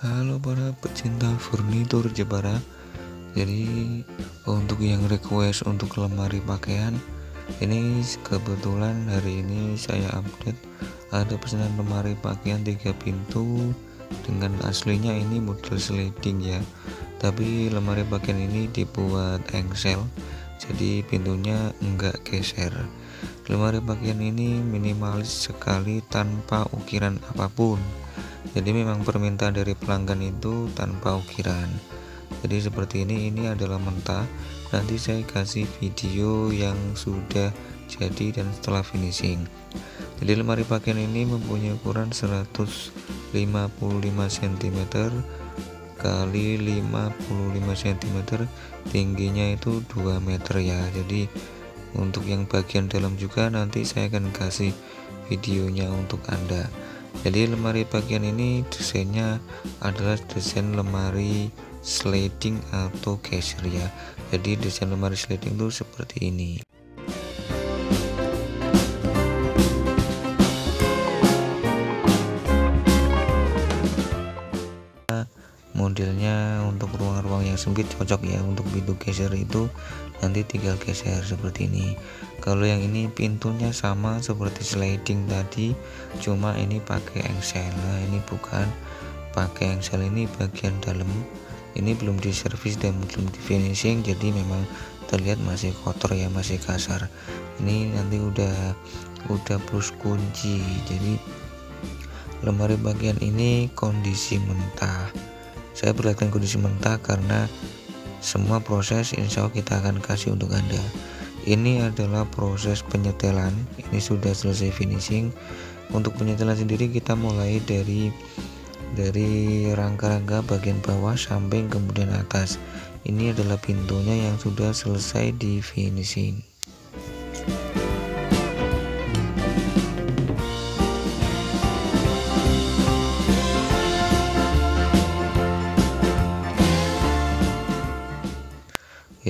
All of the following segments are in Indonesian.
Halo para pecinta furnitur Jepara. Jadi untuk yang request untuk lemari pakaian Ini kebetulan hari ini saya update. Ada pesanan lemari pakaian tiga pintu Dengan aslinya ini model sliding ya. Tapi lemari pakaian ini dibuat engsel Jadi pintunya enggak geser. Lemari pakaian ini minimalis sekali tanpa ukiran apa pun jadi memang permintaan dari pelanggan itu tanpa ukiran. Jadi seperti ini ini adalah mentah. Nanti saya kasih video yang sudah jadi dan setelah finishing. Jadi lemari pakaian ini mempunyai ukuran 155 cm kali 55 cm tingginya itu 2 meter ya. Jadi untuk yang bagian dalam juga nanti saya akan kasih videonya untuk anda jadi lemari bagian ini desainnya adalah desain lemari sliding atau cashier ya. Jadi desain lemari sliding itu seperti ini modelnya untuk ruang-ruang yang sempit cocok ya untuk pintu geser itu. Nanti tinggal geser seperti ini. Kalau yang ini pintunya sama seperti sliding tadi cuma ini pakai engsel. Nah ini bukan pakai engsel ini bagian dalam. Ini belum di servis dan belum di finishing jadi memang terlihat masih kotor ya masih kasar. Ini nanti udah udah plus kunci. Jadi lemari bagian ini kondisi mentah saya perlihatkan kondisi mentah karena semua proses insya Allah kita akan kasih untuk anda. Ini adalah proses penyetelan. Ini sudah selesai finishing. Untuk penyetelan sendiri kita mulai dari dari rangka-rangka bagian bawah samping kemudian atas. Ini adalah pintunya yang sudah selesai di finishing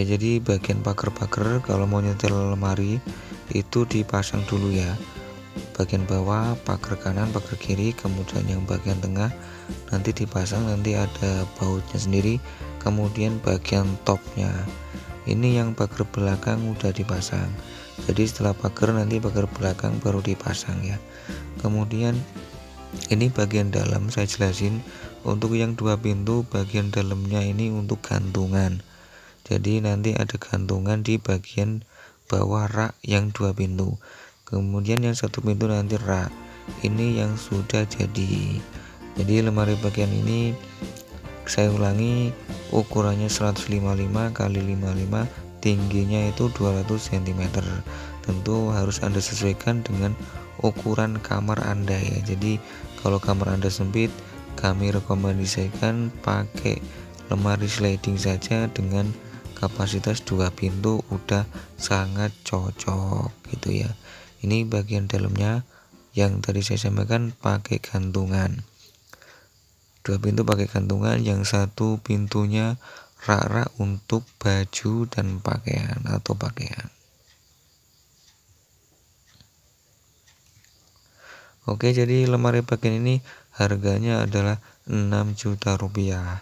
ya jadi bagian pagar-pagar kalau mau nyetel lemari itu dipasang dulu ya. Bagian bawah pagar kanan pagar kiri kemudian yang bagian tengah nanti dipasang nanti ada bautnya sendiri kemudian bagian topnya. Ini yang pagar belakang udah dipasang. Jadi setelah pagar nanti pagar belakang baru dipasang ya. Kemudian ini bagian dalam saya jelasin. Untuk yang dua pintu bagian dalamnya ini untuk gantungan jadi nanti ada gantungan di bagian bawah rak yang dua pintu. Kemudian yang satu pintu nanti rak. Ini yang sudah jadi. Jadi lemari bagian ini saya ulangi ukurannya 155 kali 55 tingginya itu 200 cm tentu harus anda sesuaikan dengan ukuran kamar anda ya. Jadi kalau kamar anda sempit kami rekomendasikan pakai lemari sliding saja dengan kapasitas dua pintu udah sangat cocok gitu ya. Ini bagian dalamnya yang tadi saya sampaikan pakai gantungan. Dua pintu pakai gantungan yang satu pintunya rak-rak untuk baju dan pakaian atau pakaian. Oke jadi lemari bagian ini harganya adalah 6 juta rupiah.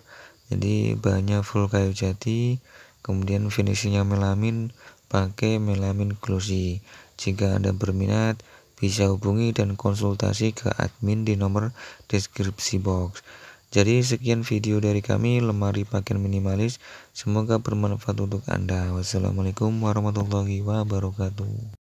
Jadi banyak full kayu jati kemudian finishingnya melamin pakai melamin glossy. Jika anda berminat bisa hubungi dan konsultasi ke admin di nomor deskripsi box. Jadi sekian video dari kami lemari pakaian minimalis. Semoga bermanfaat untuk anda. Wassalamualaikum warahmatullahi wabarakatuh